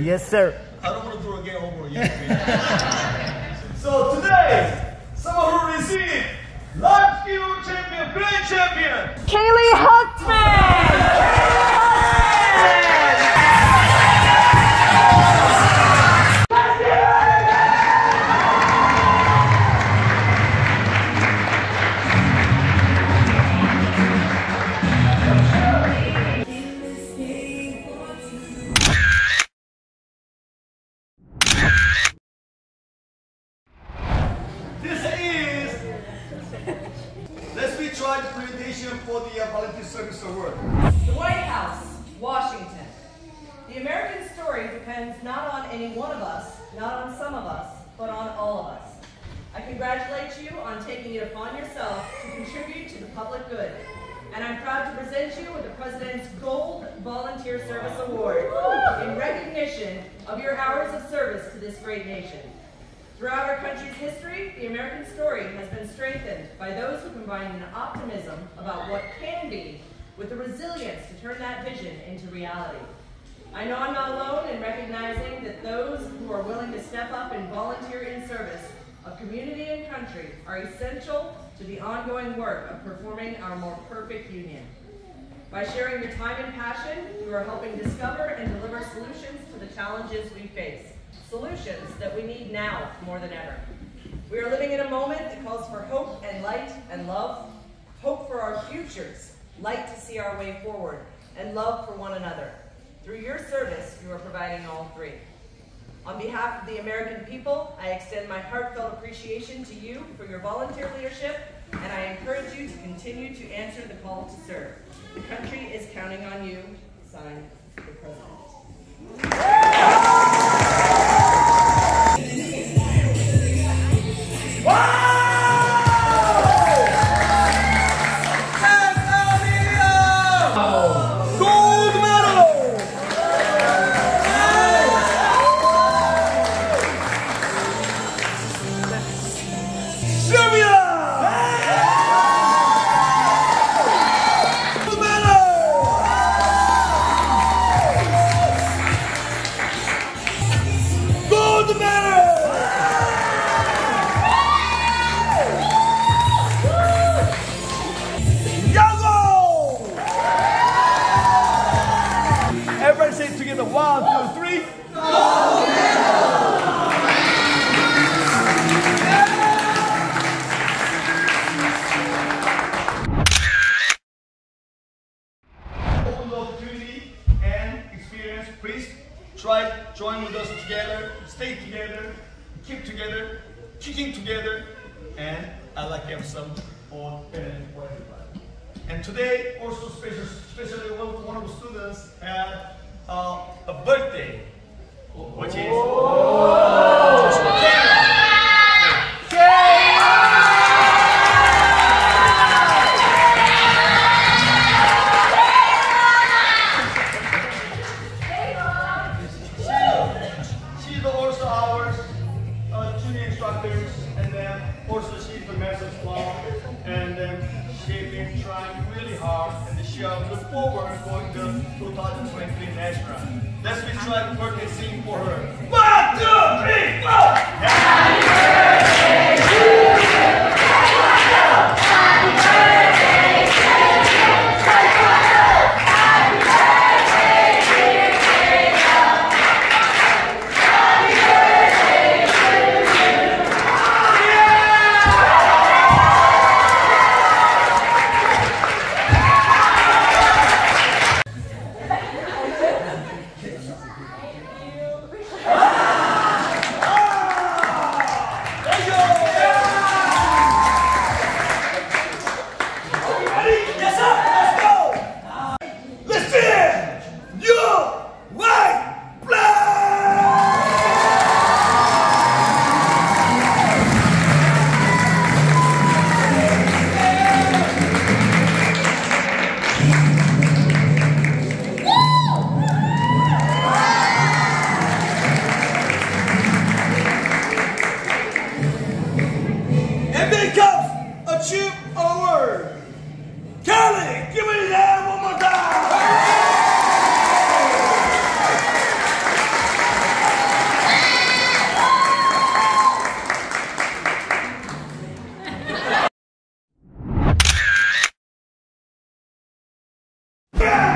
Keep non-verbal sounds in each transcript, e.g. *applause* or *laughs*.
Yes, sir. I don't want to over *laughs* so today, someone who received Live Fuel Champion, Grand Champion, Kaylee Huffman. of your hours of service to this great nation. Throughout our country's history, the American story has been strengthened by those who combine an optimism about what can be with the resilience to turn that vision into reality. I know I'm not alone in recognizing that those who are willing to step up and volunteer in service of community and country are essential to the ongoing work of performing our more perfect union. By sharing your time and passion, you are helping discover and deliver solutions to the challenges we face. Solutions that we need now more than ever. We are living in a moment that calls for hope and light and love. Hope for our futures, light to see our way forward, and love for one another. Through your service, you are providing all three. On behalf of the American people, I extend my heartfelt appreciation to you for your volunteer leadership, and I encourage you to continue to answer the call to serve. The country is counting on you. Signed, the President. Kicking together, and I like to have some and for everybody. And today also special, especially one, one of the students had uh, a birthday, which is She's Yeah,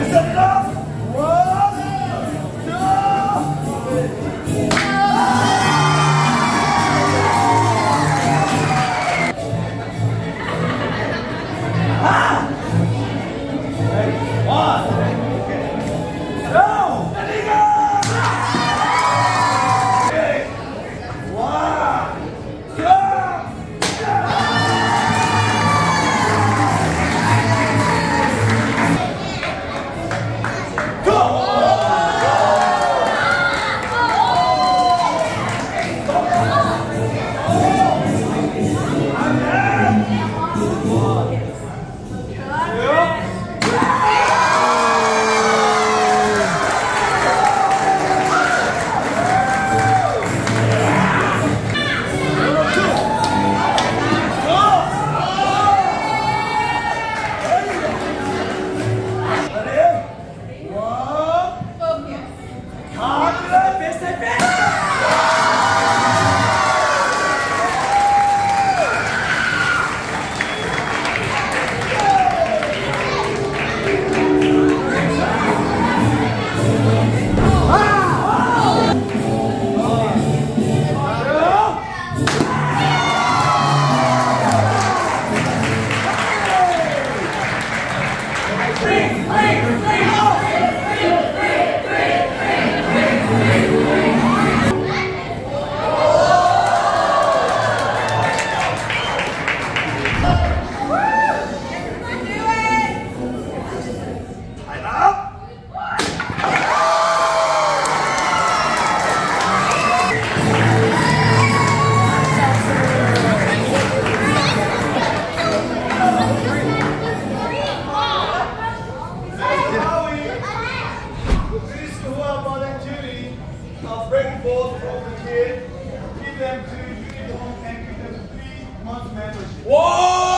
Listen. shall bring forth from within, give them to uniform and give them three months membership. Whoa!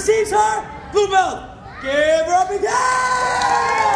receives her blue belt. Give her a big hand!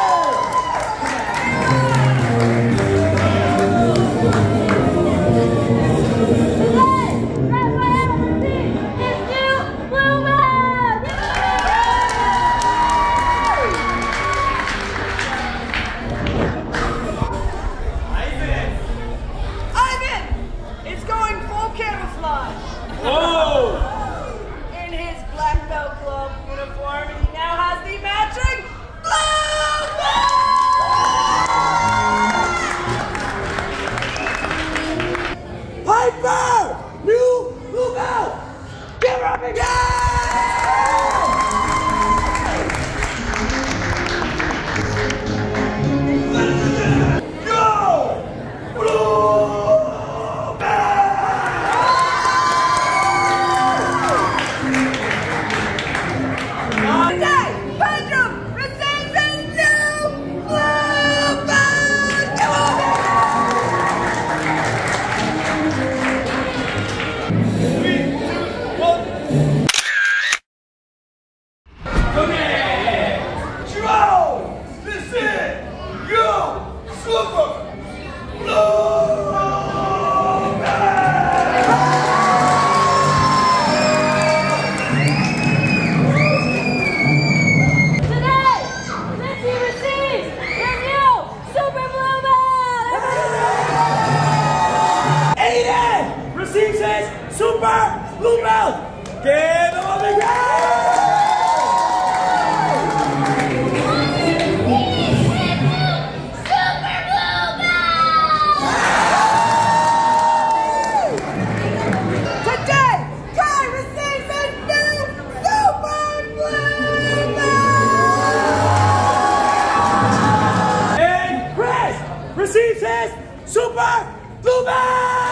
Super Lumen!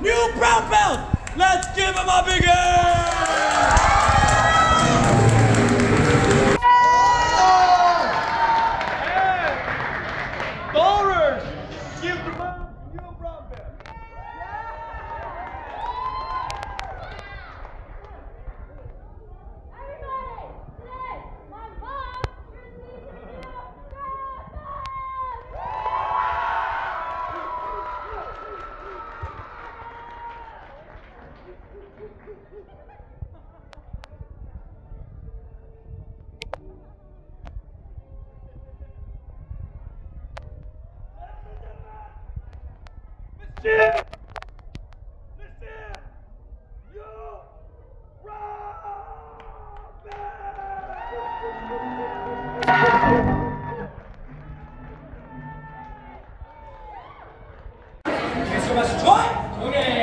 New Brown Belt. Let's give him a big hand. 맛이 좋아? 좋네.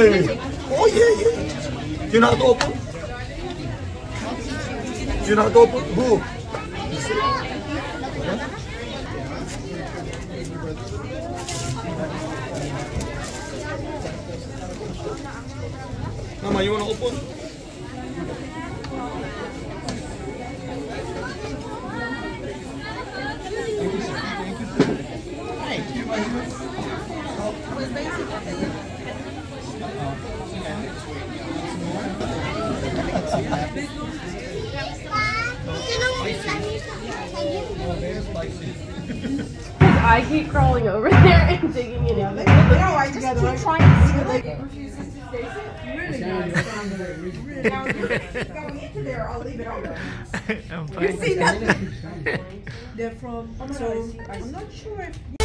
Hey! Oh, yeah, yeah. You know how to open? You know how to open? Who? Mama, you want to open? I keep crawling over *laughs* there and digging it in. They all right together, right? Trying to see what they refuses to stay sit. You really gotta find a way. Really gotta go into there. I'll leave it open. You see nothing. They're from. So I'm not sure if.